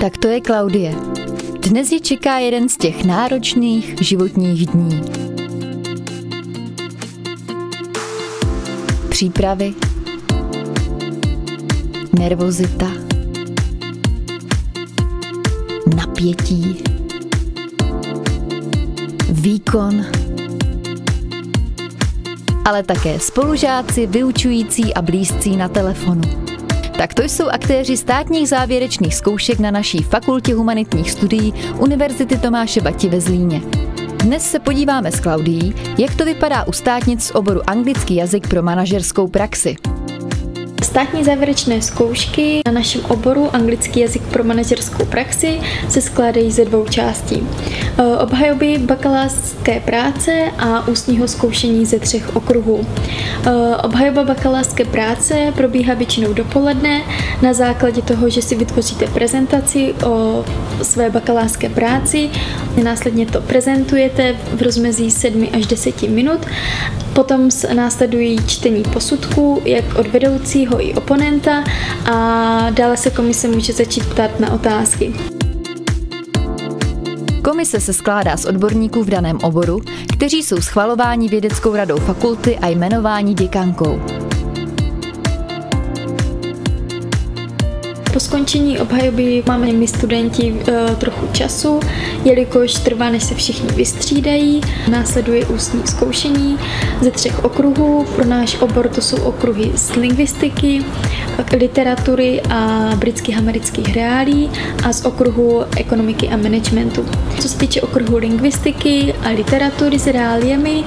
Tak to je Klaudie. Dnes ji čeká jeden z těch náročných životních dní. Přípravy, nervozita, napětí, výkon, ale také spolužáci, vyučující a blízcí na telefonu. Tak to jsou aktéři státních závěrečných zkoušek na naší fakultě humanitních studií Univerzity Tomáše Bati ve Zlíně. Dnes se podíváme s Klaudií, jak to vypadá u státnic z oboru anglický jazyk pro manažerskou praxi. Státní závěrečné zkoušky na našem oboru anglický jazyk pro manažerskou praxi se skládají ze dvou částí. E, obhajoby bakalářské práce a ústního zkoušení ze třech okruhů. E, obhajoba bakalářské práce probíhá většinou dopoledne na základě toho, že si vytvoříte prezentaci o své bakalářské práci, následně to prezentujete v rozmezí 7 až 10 minut Potom následují čtení posudků, jak od vedoucího i oponenta a dále se komise může začít ptát na otázky. Komise se skládá z odborníků v daném oboru, kteří jsou schvalováni vědeckou radou fakulty a jmenováni děkankou. Po skončení obhajoby máme my studenti e, trochu času, jelikož trvá, než se všichni vystřídají. Následuje ústní zkoušení ze třech okruhů. Pro náš obor to jsou okruhy z lingvistiky, literatury a britských amerických reálí a z okruhu ekonomiky a managementu. Co se týče okruhu lingvistiky a literatury s reáliemi,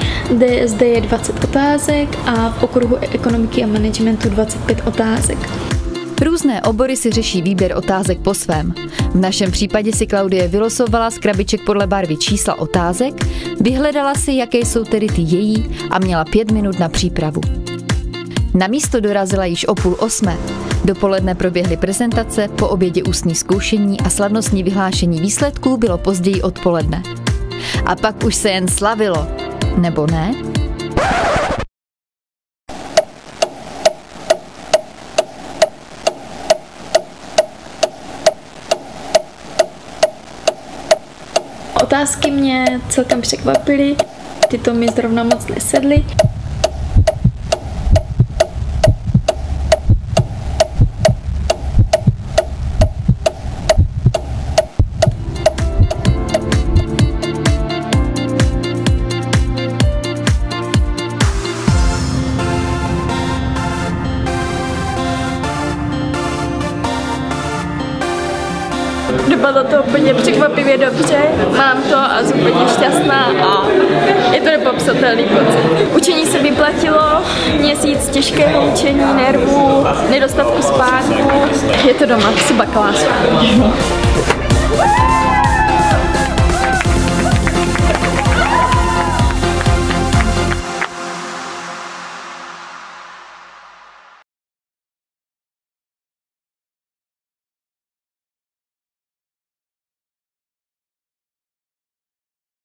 zde, je 20 otázek a v okruhu ekonomiky a managementu 25 otázek. Různé obory si řeší výběr otázek po svém. V našem případě si Klaudie vylosovala z krabiček podle barvy čísla otázek, vyhledala si, jaké jsou tedy ty její a měla pět minut na přípravu. Na místo dorazila již o půl osmé. Dopoledne proběhly prezentace, po obědě ústní zkoušení a slavnostní vyhlášení výsledků bylo později odpoledne. A pak už se jen slavilo. Nebo ne? Otázky mě celkem překvapily, tyto mi zrovna moc nesedly. Dopadlo to úplně překvapivě dobře, mám to a jsem úplně šťastná a je to nepopsatelný pocit. Učení se vyplatilo, měsíc těžkého učení, nervů, nedostatku spánku, je to doma, si bakalář.